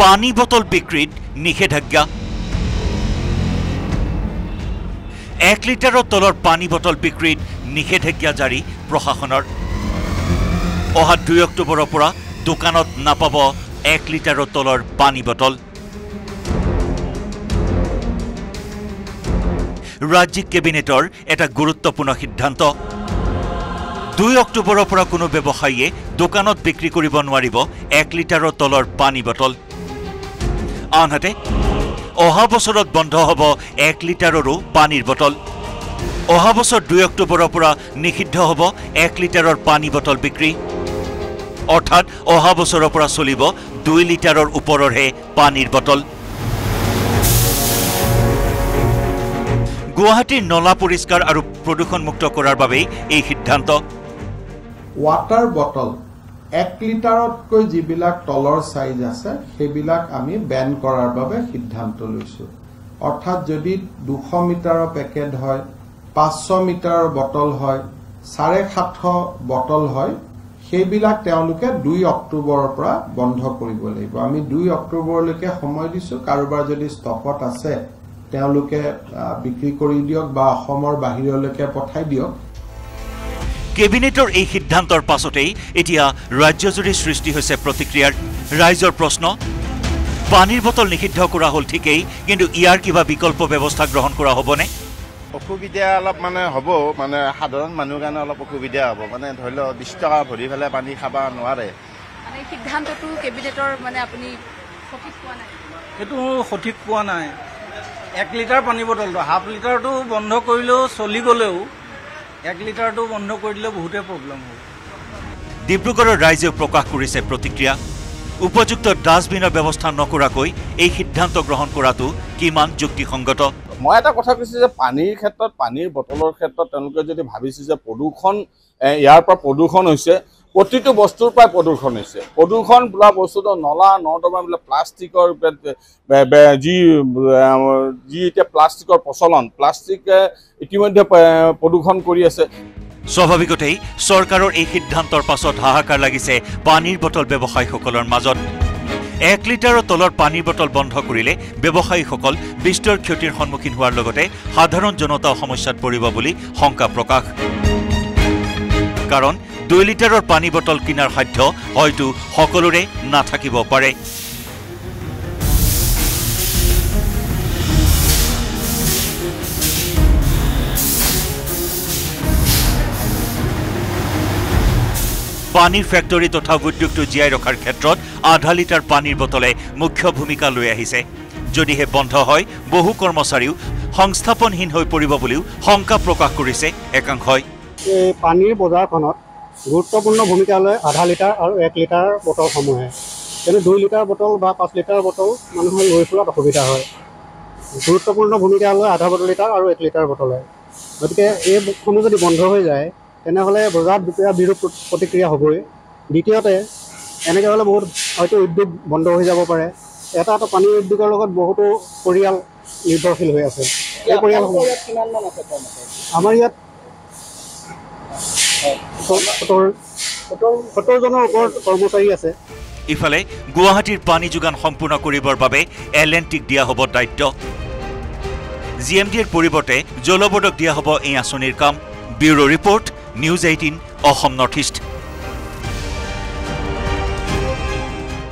পানী বটল বিক্ৰীত নিষেধাজ্ঞা। এক লিটাৰৰ তলৰ পানী বটল বিক্ৰীত নিষেধাজ্ঞা জাৰি প্ৰশাসনৰ। অহা দুই অক্টোবৰৰ পৰা দোকানত নাপাব এক লিটাৰৰ তলৰ পানী বটল। ৰাজ্যিক কেবিনেটৰ এটা গুৰুত্বপূৰ্ণ সিদ্ধান্ত। দুই অক্টোবৰৰ পৰা কোনো ব্যৱসায়ীয়ে দোকানত বিক্ৰী কৰিব নোৱাৰিব এক লিটাৰৰ তলৰ পানী বটল। আনহাতে অহা বছৰত বন্ধ হ'ব এক লিটাৰৰো পানীৰ বটল। অহা বছৰ দুই অক্টোবৰৰ পৰা নিষিদ্ধ হ'ব এক লিটাৰৰ পানী বটল বিক্ৰী। অৰ্থাৎ অহা বছৰৰ পৰা চলিব দুই লিটাৰৰ ওপৰৰহে পানীৰ বটল। গুৱাহাটীৰ নলা পৰিষ্কাৰ আৰু প্ৰদূষণমুক্ত কৰাৰ বাবেই এই সিদ্ধান্ত। ৱাটাৰ বটল এক লিটাৰতকৈ যিবিলাক তলৰ চাইজ আছে সেইবিলাক আমি বেন কৰাৰ বাবে সিদ্ধান্ত লৈছোঁ। অৰ্থাৎ যদি দুশ মিটাৰৰ পেকেট হয় পাঁচশ মিটাৰৰ বটল হয় চাৰে সাতশ বটল হয় সেইবিলাক তেওঁলোকে দুই অক্টোবৰৰ পৰা বন্ধ কৰিব লাগিব। আমি দুই অক্টোবৰলৈকে সময় দিছোঁ। কাৰোবাৰ যদি ষ্টকত আছে তেওঁলোকে বিক্ৰী কৰি দিয়ক বা অসমৰ বাহিৰলৈকে পঠাই দিয়ক। কেবিনেটৰ এই সিদ্ধান্তৰ পাছতেই এতিয়া ৰাজ্যজুৰি সৃষ্টি হৈছে প্ৰতিক্ৰিয়াৰ। ৰাইজৰ প্ৰশ্ন পানীৰ বটল নিষিদ্ধ কৰা হ'ল ঠিকেই কিন্তু ইয়াৰ কিবা বিকল্প ব্যৱস্থা গ্ৰহণ কৰা হ'বনে? অসুবিধা অলপ মানে হ'ব মানে সাধাৰণ মানুহৰ কাৰণে অলপ অসুবিধা হ'ব। মানে ধৰি লওক বিশ টকা ভৰি পেলাই পানী খাব নোৱাৰে। সিদ্ধান্তটো কেবিনেটৰ মানে আপুনি সঠিক পোৱা নাই? সেইটো সঠিক পোৱা নাই। এক লিটাৰ পানী বটলটো হাফ লিটাৰটো বন্ধ কৰিলেও চলি গ'লেও এক লিটাৰটো বন্ধ কৰি দিলেও বহুতেই প্ৰব্লেম হ'ব। ডিব্ৰুগড়ৰ ৰাইজেও প্ৰকাশ কৰিছে প্ৰতিক্ৰিয়া। উপযুক্ত ডাষ্টবিনৰ ব্যৱস্থা নকৰাকৈ এই সিদ্ধান্ত গ্ৰহণ কৰাটো কিমান যুক্তিসংগত? মই এটা কথা কৈছোঁ যে পানীৰ ক্ষেত্ৰত পানীৰ বটলৰ ক্ষেত্ৰত তেওঁলোকে যদি ভাবিছে যে প্ৰদূষণ ইয়াৰ পৰা প্ৰদূষণ হৈছে প্ৰতিটো বস্তুৰ পৰাই প্ৰদূষণ হৈছে। প্ৰদূষণ বোলা বস্তুটো নলা নৰ্দমাবিলাক প্লাষ্টিকৰ যি যি এতিয়া প্লাষ্টিকৰ প্ৰচলন প্লাষ্টিকে ইতিমধ্যে প্ৰদূষণ কৰি আছে। স্বাভাৱিকতেই চৰকাৰৰ এই সিদ্ধান্তৰ পাছত হাহাকাৰ লাগিছে পানীৰ বটল ব্যৱসায়ীসকলৰ মাজত। এক লিটাৰৰ তলৰ পানীৰ বটল বন্ধ কৰিলে ব্যৱসায়ীসকল বিস্তৰ ক্ষতিৰ সন্মুখীন হোৱাৰ লগতে সাধাৰণ জনতাও সমস্যাত পৰিব বুলি শংকা প্ৰকাশ। কাৰণ দুই লিটাৰৰ পানী বটল কিনাৰ সাধ্য হয়তো সকলোৰে নাথাকিব পাৰে। পানীৰ ফেক্টৰী তথা উদ্যোগটো জীয়াই ৰখাৰ ক্ষেত্ৰত আধা লিটাৰ পানীৰ বটলে মুখ্য ভূমিকা লৈ আহিছে। যদিহে বন্ধ হয় বহু কৰ্মচাৰীও সংস্থাপনহীন হৈ পৰিব বুলিও শংকা প্ৰকাশ কৰিছে একাংশই। পানীৰ বজাৰখনত গুৰুত্বপূৰ্ণ ভূমিকা লয় আধা লিটাৰ আৰু এক লিটাৰ বটলসমূহে। কিন্তু দুই লিটাৰ বটল বা পাঁচ লিটাৰ বটল মানুহৰ লৈ ফুৰাত অসুবিধা হয়। গুৰুত্বপূৰ্ণ ভূমিকা লয় আধা বটল লিটাৰ আৰু এক লিটাৰ বটলে। গতিকে এইসমূহ যদি বন্ধ হৈ যায় তেনেহ'লে বজাৰত দুপৰীয়া বিৰূপ প্ৰ- প্ৰতিক্ৰিয়া হ'বই। দ্বিতীয়তে এনেকৈ হ'লে বহুত হয়তো উদ্যোগ বন্ধ হৈ যাব পাৰে। এটা এটা পানীৰ উদ্যোগৰ লগত বহুতো পৰিয়াল নিৰ্ভৰশীল হৈ আছে। এই পৰিয়ালসমূহ আমাৰ ইয়াত ইফালে গুৱাহাটীৰ পানী যোগান সম্পূৰ্ণ কৰিবৰ বাবে এল এন টিক দিয়া হ'ব দায়িত্ব। জি এম ডিৰ পৰিৱৰ্তে জলবোৰ্ডক দিয়া হ'ব এই আঁচনিৰ কাম। Bureau' report news eighteen Assam north east.